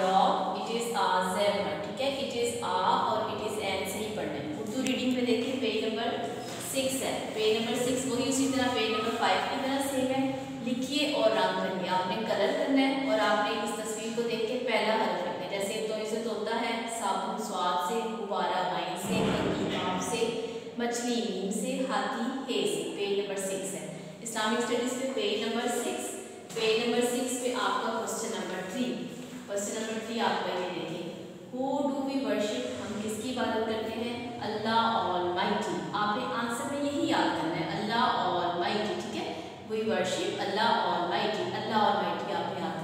Dog it is a zebra ठीक है? It is अ और इट इज़ एन से ही पढ़ना है। उर्दू रीडिंग पे देखिए पेज नंबर सिक्स है। पेज नंबर सिक्स वही उसी तरह पेज नंबर फाइव की तरह सेम है। लिखिए और रंग करिए आपने कलर करना है और आपने इस तस्वीर को देख के पहला हल रखना है। जैसे तो इसे तोता है, साबुन स्वाद से, गुब्बारा माइन से से, मछली मीम से, हाथी, हे से पेज नंबर सिक्स है। इस्लामिक स्टडीज़ पे page number six page number question आप पहले देखें। हु डू वी वर्शिप हम किसकी इबादत करते हैं? अल्लाह और माइटी आपने आंसर में यही याद करना है, अल्लाह और माइटी ठीक है? वी वर्शिप अल्लाह और माइटी अल्लाह और माइटी आप याद